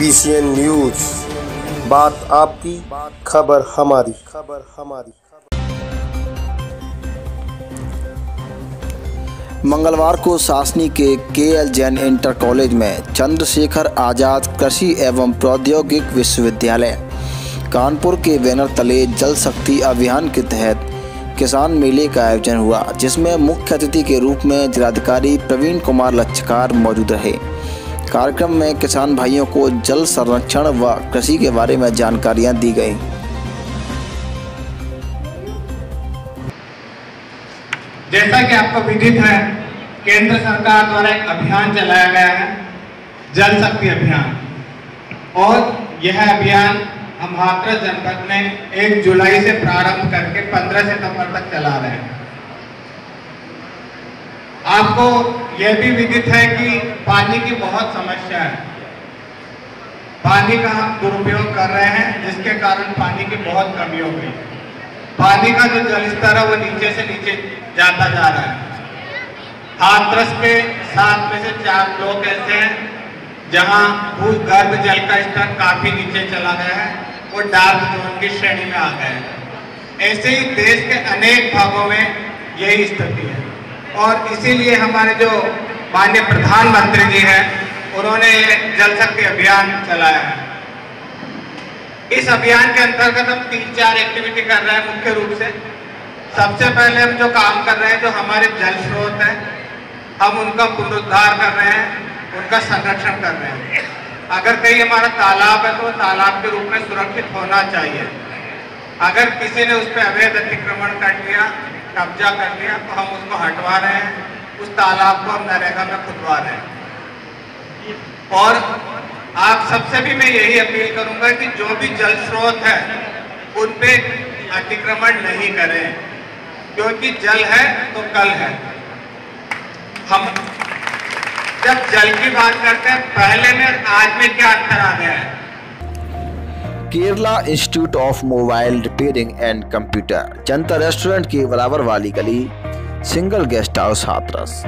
BCN news बात आपकी, खबर हमारी। खबर हमारी मंगलवार को सासनी के के एल जैन इंटर कॉलेज में चंद्रशेखर आज़ाद कृषि एवं प्रौद्योगिक विश्वविद्यालय, कानपुर के बैनर तले जल शक्ति अभियान के तहत किसान मेले का आयोजन हुआ, जिसमें मुख्य अतिथि के रूप में जिलाधिकारी प्रवीण कुमार लच्छकार मौजूद रहे। कार्यक्रम में किसान भाइयों को जल संरक्षण व कृषि के बारे में जानकारियाँ दी गई। जैसा कि आपको विदित है, केंद्र सरकार द्वारा एक अभियान चलाया गया है, जल शक्ति अभियान। और यह अभियान हम हाथरस जनपद में एक जुलाई से प्रारंभ करके 15 सितंबर तक चला रहे हैं। आपको यह भी विदित है कि पानी की बहुत समस्या है। पानी का हम दुरुपयोग कर रहे हैं, जिसके कारण पानी की बहुत कमी हो गई। पानी का जो जल स्तर है, वो नीचे से नीचे जाता जा रहा है। हाथरस के सात में से चार ब्लॉक ऐसे हैं, जहाँ भूगर्भ जल का स्तर काफ़ी नीचे चला गया है वो डार्क जोन की श्रेणी में आ गए हैं। ऐसे ही देश के अनेक भागों में यही स्थिति है। और इसीलिए हमारे जो माननीय प्रधानमंत्री जी हैं, उन्होंने जल शक्ति अभियान चलाया है। इस अभियान के अंतर्गत हम तीन चार एक्टिविटी कर रहे हैं मुख्य रूप से। सबसे पहले हम जो काम कर रहे हैं, जो हमारे जल स्रोत हैं, हम उनका पुनरुद्धार कर रहे हैं, उनका संरक्षण कर रहे हैं। अगर कहीं हमारा तालाब है तो तालाब के रूप में सुरक्षित होना चाहिए। अगर किसी ने उस पर अवैध अतिक्रमण कर लिया, कब्जा कर लिया तो हम उसको हटवा रहे हैं। उस तालाब को हम नरेगा में खुदवा रहे हैं। और आप सबसे भी मैं यही अपील करूँगा कि जो भी जल स्रोत है, उन पे अतिक्रमण नहीं करें। क्योंकि जल है तो कल है। हम जब जल की बात करते हैं, पहले में आज में क्या अंतर आ गया है? Kerala institute of mobile repairing and computer Janta restaurant के बराबर वाली गली। Single guest house Hathras.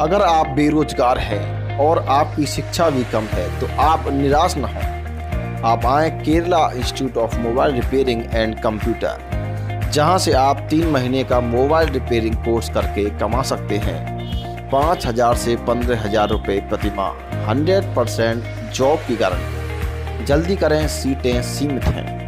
अगर आप बेरोजगार हैं और आपकी शिक्षा भी कम है तो आप निराश न हो। आप आए Kerala institute of mobile repairing and computer, जहाँ से आप तीन महीने का मोबाइल रिपेयरिंग कोर्स करके कमा सकते हैं। पाँच हज़ार से पंद्रह हज़ार रुपये प्रति माह हंड्रेड परसेंट जॉब की गारंटी। जल्दी करें, सीटें सीमित हैं।